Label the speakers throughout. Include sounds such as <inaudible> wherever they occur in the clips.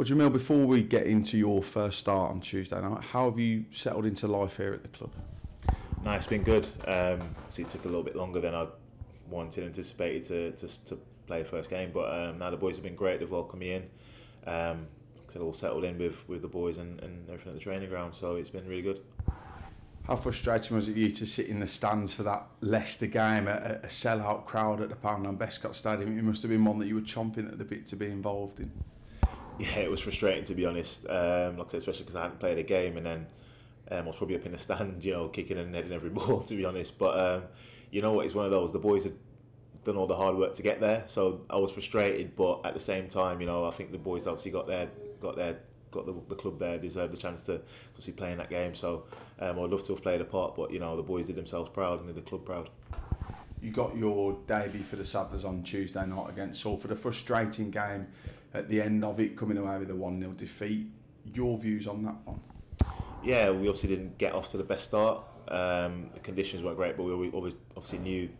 Speaker 1: Roger Mill, before we get into your first start on Tuesday night, how have you settled into life here at the club?
Speaker 2: No, it's been good. Um, it took a little bit longer than I wanted, anticipated to, to, to play the first game, but um, now the boys have been great. They've welcomed me in. Um, like all settled in with, with the boys and, and everything at the training ground, so it's been really good.
Speaker 1: How frustrating was it for you to sit in the stands for that Leicester game, a, a sellout crowd at the Poundland Bescot Stadium? It must have been one that you were chomping at the bit to be involved in.
Speaker 2: Yeah, it was frustrating to be honest. Um, like I said, especially because I hadn't played a game and then um, I was probably up in the stand, you know, kicking and heading every <laughs> ball, to be honest. But um, you know what? It's one of those. The boys had done all the hard work to get there, so I was frustrated. But at the same time, you know, I think the boys obviously got their got their got the, the club there, deserved the chance to obviously play in that game. So um, I'd love to have played a part, but you know, the boys did themselves proud and did the club proud.
Speaker 1: You got your debut for the Saddlers on Tuesday night against Salford. A frustrating game at the end of it, coming away with a 1 0 defeat. Your views on that one?
Speaker 2: Yeah, we obviously didn't get off to the best start. Um, the conditions weren't great, but we always obviously knew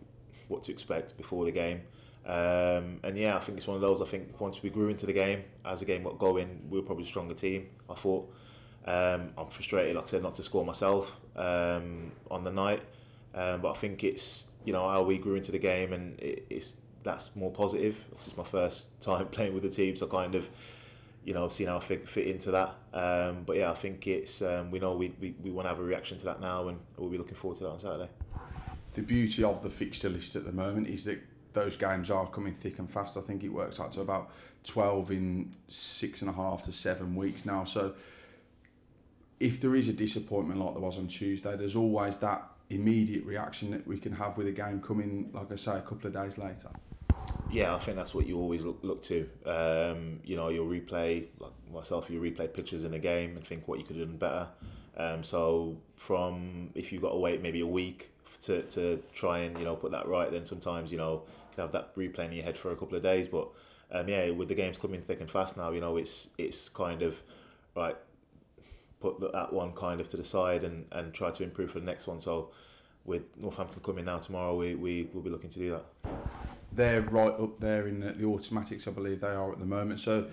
Speaker 2: what to expect before the game. Um, and yeah, I think it's one of those. I think once we grew into the game, as the game got going, we were probably a stronger team. I thought. Um, I'm frustrated, like I said, not to score myself um, on the night. Um, but I think it's you know how we grew into the game, and it, it's that's more positive. It's my first <laughs> time playing with the team, so kind of you know seeing how I fit, fit into that. Um, but yeah, I think it's um, we know we, we, we want to have a reaction to that now, and we'll be looking forward to that on Saturday.
Speaker 1: The beauty of the fixture list at the moment is that those games are coming thick and fast. I think it works out to about 12 in six and a half to seven weeks now. So if there is a disappointment like there was on Tuesday, there's always that immediate reaction that we can have with a game coming, like I say, a couple of days later.
Speaker 2: Yeah, I think that's what you always look, look to. Um, you know, you'll replay, like myself, you replay pictures in a game and think what you could have done better. Um, so from if you've got to wait maybe a week to, to try and you know put that right, then sometimes you know you can have that replay in your head for a couple of days. But um, yeah, with the games coming thick and fast now, you know it's it's kind of right. Put that one kind of to the side and, and try to improve for the next one. So with Northampton coming now tomorrow, we, we will be looking to do that.
Speaker 1: They're right up there in the, the automatics, I believe they are at the moment. So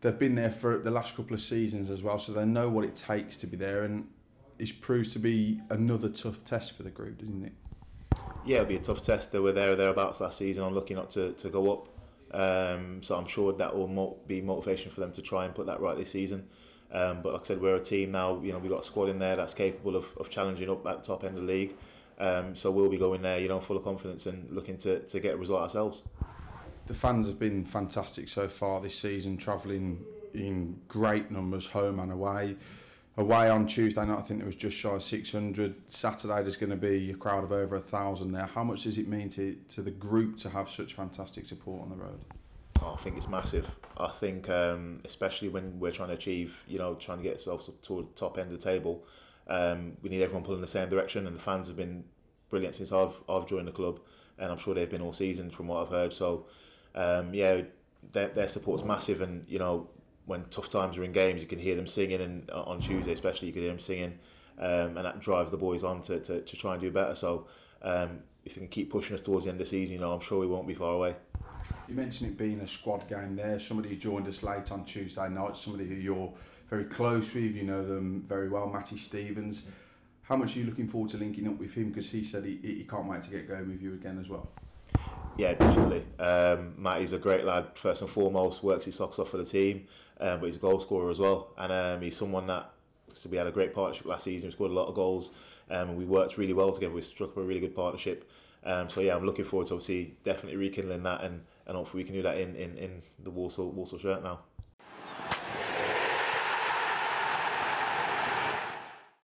Speaker 1: they've been there for the last couple of seasons as well, so they know what it takes to be there, and it proves to be another tough test for the group, doesn't it?
Speaker 2: Yeah, it'll be a tough test. They were there or thereabouts last season. I'm lucky not to, to go up, um, so I'm sure that will mo- be motivation for them to try and put that right this season. Um, but like I said, we're a team now. You know, we've got a squad in there that's capable of, of challenging up at the top end of the league. Um, so we'll be going there, you know, full of confidence and looking to, to get a result ourselves.
Speaker 1: The fans have been fantastic so far this season, travelling in great numbers, home and away. Away on Tuesday night, I think it was just shy of 600. Saturday, there's going to be a crowd of over a thousand there. How much does it mean to, to the group to have such fantastic support on the road?
Speaker 2: Oh, I think it's massive. I think, um, especially when we're trying to achieve, you know, trying to get ourselves to the top end of the table, um, we need everyone pulling the same direction. And the fans have been brilliant since I've I've joined the club, and I'm sure they've been all season from what I've heard. So, um, yeah, their their support's massive, and you know, when tough times are in games, you can hear them singing, and on Tuesday especially, you can hear them singing, um, and that drives the boys on to, to, to try and do better. So. Um, if you can keep pushing us towards the end of the season, you know, I'm sure we won't be far away.
Speaker 1: You mentioned it being a squad game there. Somebody who joined us late on Tuesday night, somebody who you're very close with, you know them very well, Matty Stevens. How much are you looking forward to linking up with him? Because he said he, he can't wait to get going with you again as well.
Speaker 2: Yeah, definitely. Um, a great lad, first and foremost, works his socks off for the team, um, but he's a goal scorer as well. And um, he's someone that, so we had a great partnership last season, we scored a lot of goals, um, and we worked really well together. We struck up a really good partnership. Um, so yeah, I'm looking forward to obviously definitely rekindling that, and, and hopefully we can do that in, in, in the Walsall Walsall shirt now.